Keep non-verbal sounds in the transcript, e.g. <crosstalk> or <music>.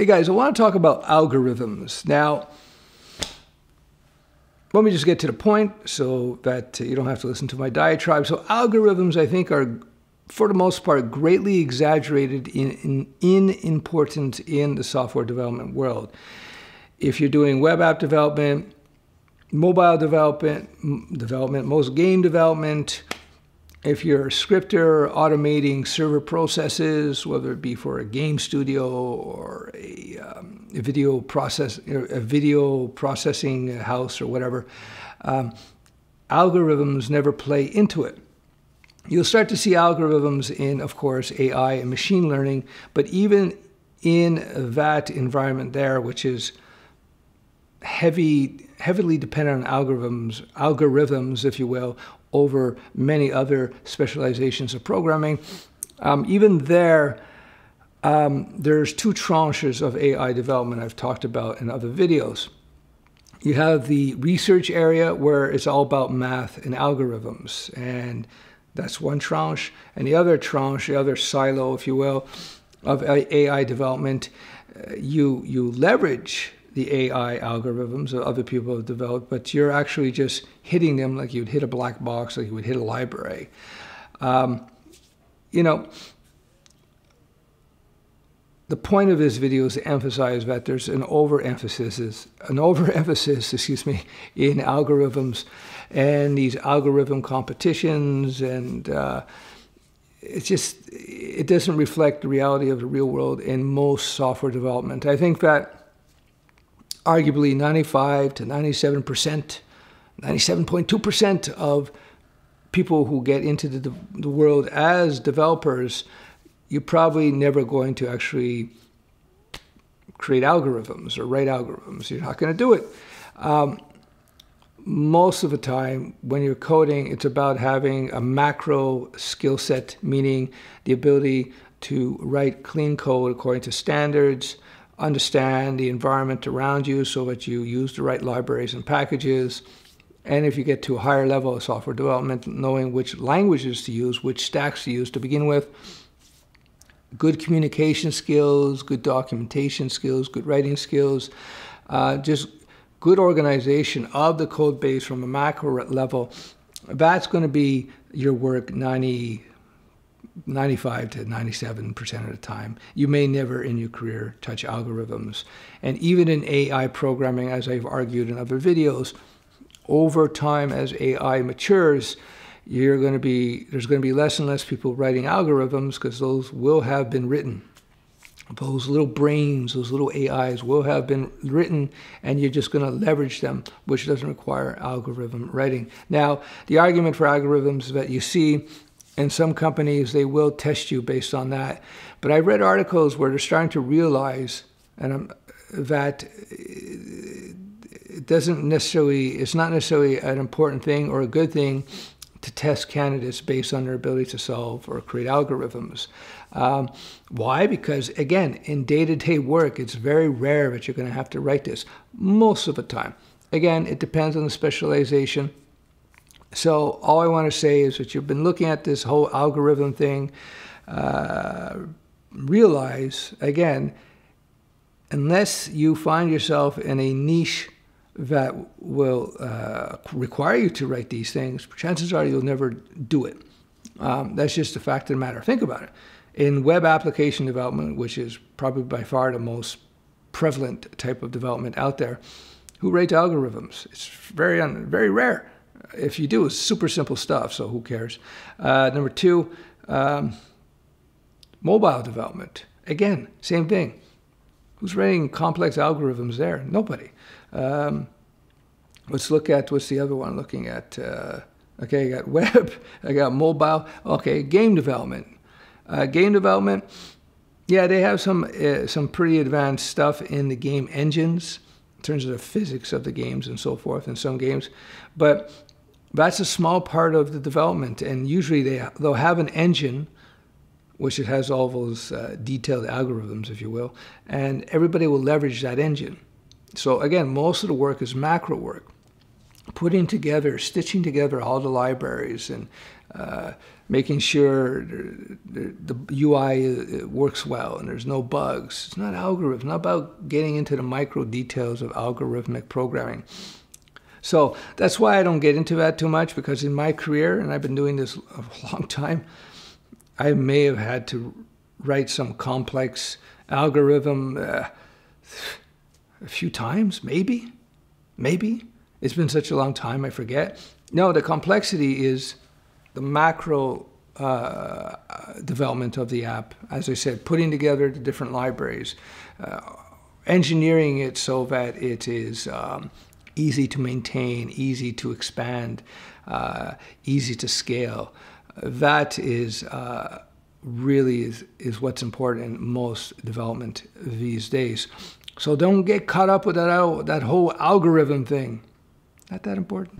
Hey guys, I want to talk about algorithms. Now, let me just get to the point so that you don't have to listen to my diatribe. So, algorithms, I think, are for the most part greatly exaggerated in, in, in importance in the software development world. If you're doing web app development, mobile development, development, most game development, if you're a scripter automating server processes, whether it be for a game studio or a, um, a video process, a video processing house or whatever, um, algorithms never play into it. You'll start to see algorithms in, of course, AI and machine learning, but even in that environment there, which is heavy, heavily dependent on algorithms, algorithms, if you will, over many other specializations of programming. Um, even there, um, there's two tranches of AI development I've talked about in other videos. You have the research area where it's all about math and algorithms, and that's one tranche. And the other tranche, the other silo, if you will, of AI development, uh, you you leverage the AI algorithms that other people have developed, but you're actually just hitting them like you'd hit a black box, like you would hit a library. Um, you know, the point of this video is to emphasize that there's an overemphasis, an overemphasis, <laughs> excuse me, in algorithms and these algorithm competitions, and uh, it's just it doesn't reflect the reality of the real world in most software development. I think that arguably 95 to 97 percent, 97.2 percent of people who get into the, the world as developers, you're probably never going to actually create algorithms or write algorithms. You're not going to do it. Um, most of the time, when you're coding, it's about having a macro skill set, meaning the ability to write clean code according to standards, understand the environment around you so that you use the right libraries and packages. And if you get to a higher level of software development, knowing which languages to use, which stacks to use to begin with, good communication skills, good documentation skills, good writing skills, uh, just good organization of the code base from a macro level, that's going to be your work 90, 95 to 97% of the time. You may never in your career touch algorithms. And even in AI programming, as I've argued in other videos, over time as AI matures, you're going to be, there's going to be less and less people writing algorithms because those will have been written. Those little brains, those little AIs will have been written and you're just going to leverage them, which doesn't require algorithm writing. Now, the argument for algorithms that you see and some companies, they will test you based on that. But I read articles where they're starting to realize and um, that it doesn't necessarily, it's not necessarily an important thing or a good thing to test candidates based on their ability to solve or create algorithms. Um, why? Because again, in day-to-day -day work, it's very rare that you're going to have to write this most of the time. Again, it depends on the specialization. So all I want to say is that you've been looking at this whole algorithm thing. Uh, realize, again, unless you find yourself in a niche that will uh, require you to write these things, chances are you'll never do it. Um, that's just a fact of the matter. Think about it. In web application development, which is probably by far the most prevalent type of development out there, who writes algorithms? It's very, very rare if you do, it's super simple stuff, so who cares? Uh, number two, um, mobile development. Again, same thing. Who's writing complex algorithms there? Nobody. Um, let's look at, what's the other one looking at? Uh, okay, I got <laughs> web, I got mobile. Okay, game development. Uh, game development, yeah, they have some, uh, some pretty advanced stuff in the game engines in terms of the physics of the games and so forth in some games. But that's a small part of the development, and usually they, they'll have an engine which it has all those uh, detailed algorithms, if you will, and everybody will leverage that engine. So again, most of the work is macro work, putting together, stitching together all the libraries and uh, making sure the, the UI works well and there's no bugs. It's not algorithms, it's not about getting into the micro details of algorithmic programming. So that's why I don't get into that too much because in my career, and I've been doing this <laughs> a long time, I may have had to write some complex algorithm uh, a few times, maybe, maybe. It's been such a long time, I forget. No, the complexity is the macro uh, development of the app. As I said, putting together the different libraries, uh, engineering it so that it is um, easy to maintain, easy to expand, uh, easy to scale. That is uh, really is, is what's important in most development these days. So don't get caught up with that, that whole algorithm thing. Not that important.